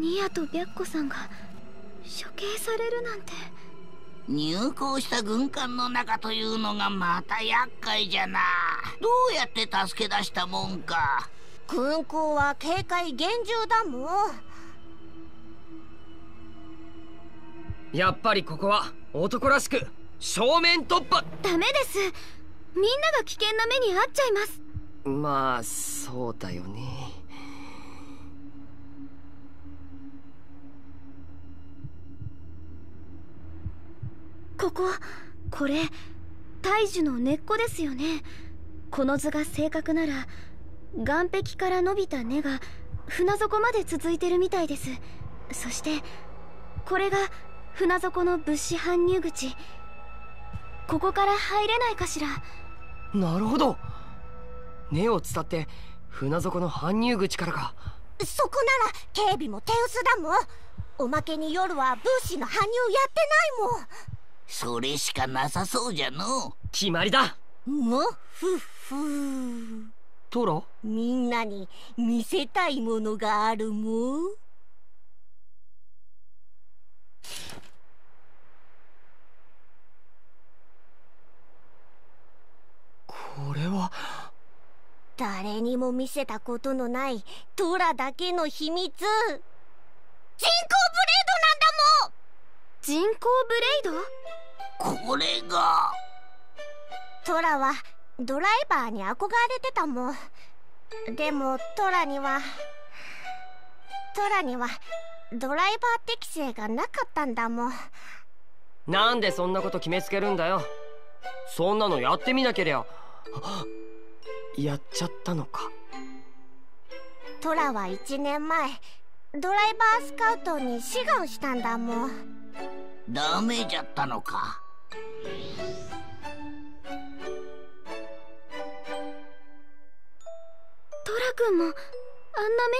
ニアと白子さんが処刑されるなんて。入港した軍艦の中というのがまた厄介じゃな。どうやって助け出したもんか。軍港は警戒厳重だもん。やっぱりここは男らしく正面突破。ダメです。みんなが危険な目に遭っちゃいます。まあそうだよねこここれ大樹の根っこですよね。この図が正確なら岸壁から伸びた根が船底まで続いてるみたいです。そしてこれが船底の物資搬入口。ここから入れないかしら。なるほど。根を伝って船底の搬入口からか。そこなら警備も手薄だもん。おまけに夜は物資の搬入やってないもんそれしかなさそうじゃの。決まりだ。もふふ。トラみんなに見せたいものがあるもん。これは。誰にも見せたことのないトラだけの秘密。人工ブレードなんだもん。人工ブレイこれが。トラはドライバーに憧れてたもん。でもトラにはトラにはドライバー適性がなかったんだもん。なんでそんなこと決めつけるんだよ。そんなのやってみなけりゃ。やっちゃったのか。トラは1年前ドライバースカウトに志願したんだもん。ダメじゃったのか君もあんな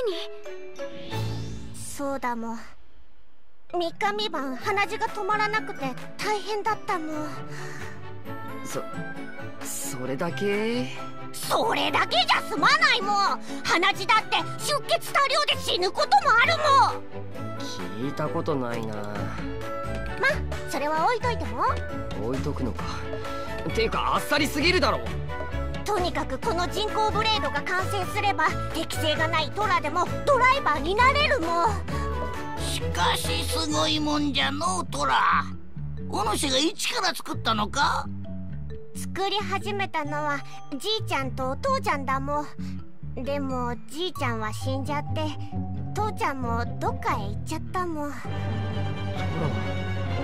目に。そうだもん。3日三晩鼻血が止まらなくて大変だったもん。そそれだけ？それだけじゃ済まないもん。鼻血だって出血多量で死ぬこともあるもん聞いたことないな。まそれは置いといても。置いとくのか。ていうかあっさりすぎるだろ。とにかくこの人工ブレードが完成すれば適性がないトラでもドライバーになれるもん。しかしすごいもんじゃのうトラお主が一から作ったのか？作り始めたのはじいちゃんとお父ちゃんだもん。でもじいちゃんは死んじゃって父ちゃんもどっかへ行っちゃったもん。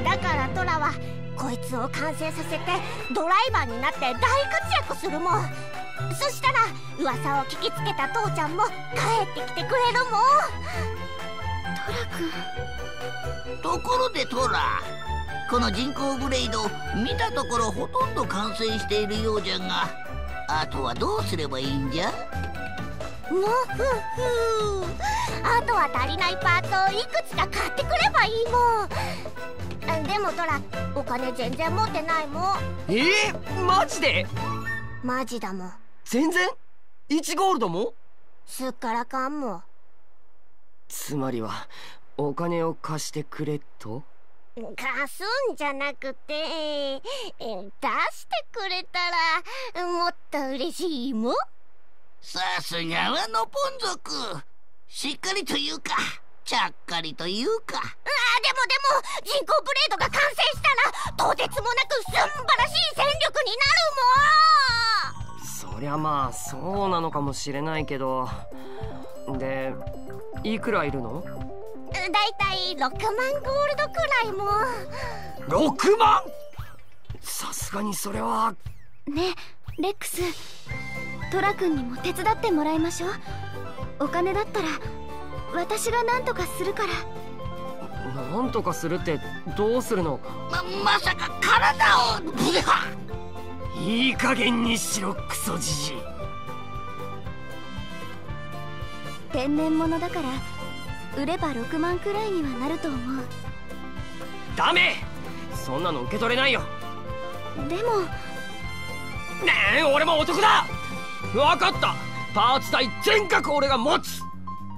だからトラはこいつを完成させてドライバーになって大活躍するもん。そしたら噂を聞きつけた父ちゃんも帰ってきてくれるもん。トラ君。ところでトラこの人工ブレイド見たところほとんど完成しているようじゃがあとはどうすればいいんじゃ？もふふあとは足りないパーツをいくつか買ってくればいいもん。あでもトラお金全然持ってないもん。えー、マジで？マジだもん。全然？1ゴールドも？すっからかんもつまりはお金を貸してくれと？貸すんじゃなくてえ出してくれたらもっと嬉しいもんさすがはノポン族しっかりというか。ちゃっかりというか。あでもでも人工ブレードが完成したらとてつもなくすんばらしい戦力になるもん。そりゃまあそうなのかもしれないけど。でいくらいるの？だいたい6万ゴールドくらいも。6万？さすがにそれは。ねレックストラ君にも手伝ってもらいましょう。お金だったら私が何とかするから。なんとかするってどうするの？ままさか体を！ブハいい加減にしろクソじじい。天然物だから売れば6万くらいにはなると思う。ダメ！そんなの受け取れないよ。でもねえ俺もお得だ分かった。パーツ代全額俺が持つ。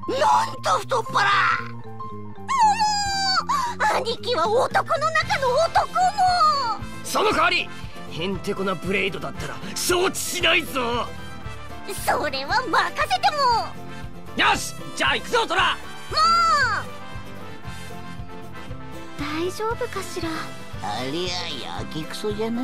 なんと太っ腹。兄貴は男の中の男も。その代わりへんてこなブレイドだったら承知しないぞ。それは任せても。よしじゃあ行くぞトラ。大丈夫かしら。ありゃやけくそじゃな